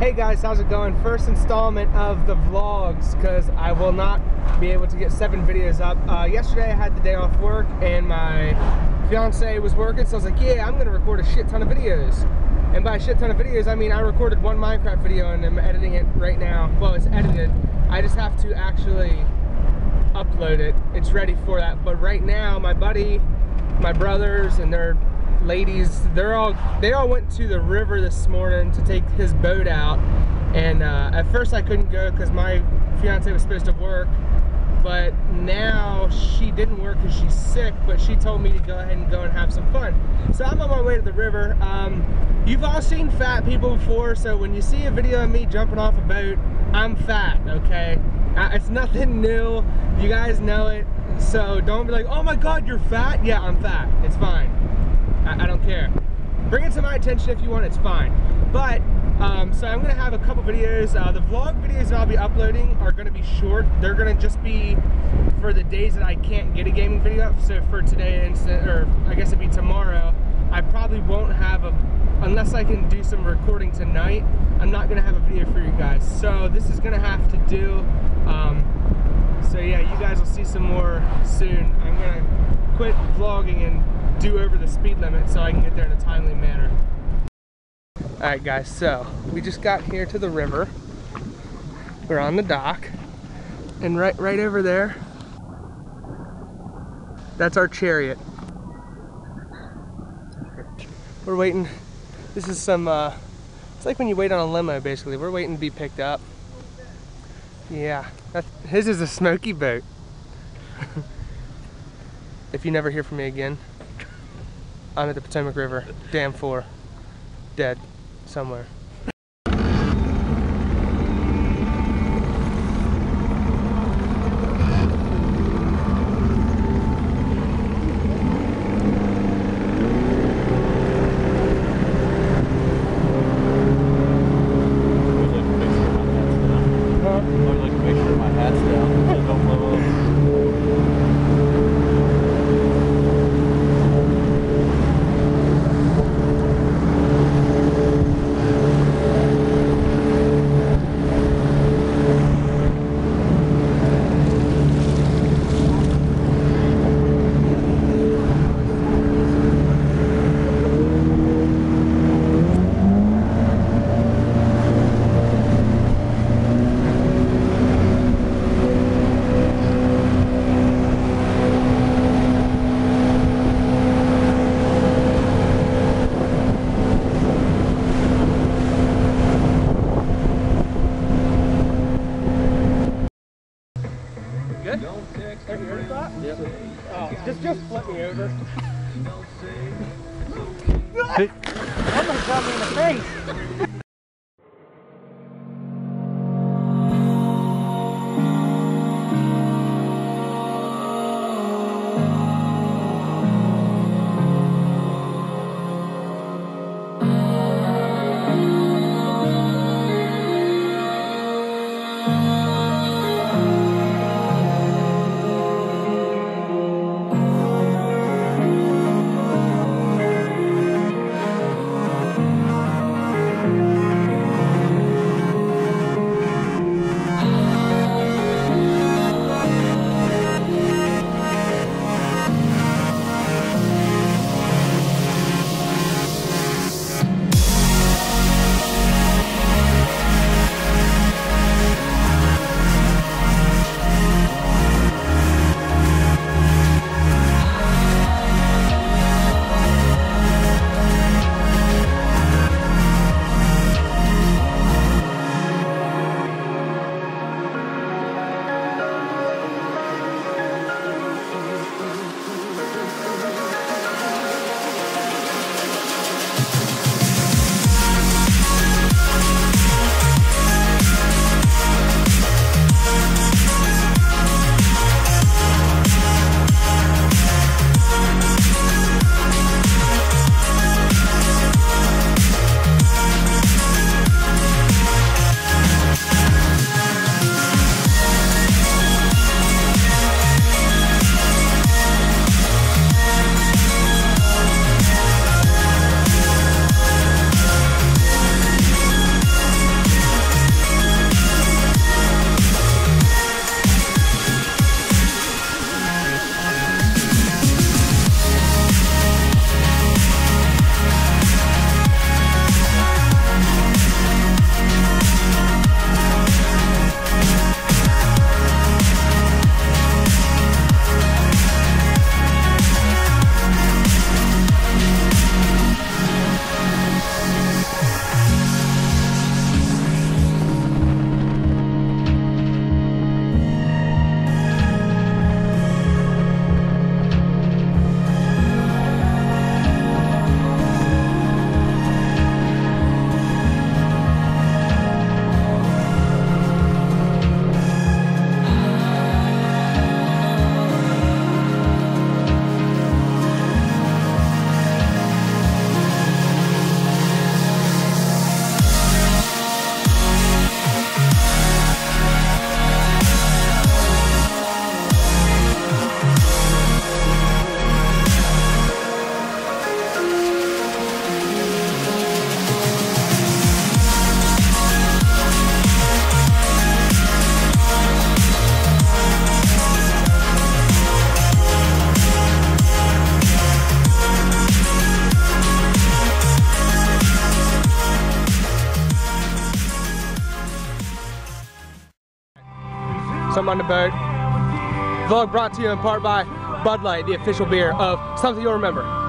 Hey guys, how's it going? First installment of the vlogs because I will not be able to get seven videos up. Uh, yesterday I had the day off work and my fiance was working, so I was like, yeah, I'm gonna record a shit ton of videos. And by a shit ton of videos, I mean I recorded one Minecraft video and I'm editing it right now. Well, it's edited. I just have to actually upload it. It's ready for that. But right now, my buddy, my brothers, and their ladies, they're all they all went to the river this morning to take his boat out. And uh, at first I couldn't go because my fiance was supposed to work. But now she didn't work because she's sick, but she told me to go ahead and go and have some fun. So I'm on my way to the river. Um, you've all seen fat people before, so when you see a video of me jumping off a boat, I'm fat, okay? Uh, it's nothing new. You guys know it. So don't be like, oh my God, you're fat? Yeah, I'm fat. It's fine. I, I don't care. Bring it to my attention if you want, it's fine. But, um, so I'm gonna have a couple videos. Uh, the vlog videos that I'll be uploading are gonna be short. They're gonna just be for the days that I can't get a gaming video up. So for today, instead, or I guess it'd be tomorrow, I probably won't have a, unless I can do some recording tonight, I'm not gonna have a video for you guys. So this is gonna have to do. Um, so yeah, you guys will see some more soon. I'm gonna quit vlogging and do over the speed limit so I can get there in a timely manner. All right guys, so we just got here to the river. We're on the dock and right, right over there, that's our chariot. We're waiting, this is some, uh, it's like when you wait on a limo basically. We're waiting to be picked up. Yeah, his is a smoky boat. if you never hear from me again, I'm at the Potomac River, dam 4, dead somewhere. One of them shot me in the face. On the boat. Vlog brought to you in part by Bud Light, the official beer of Something You'll Remember.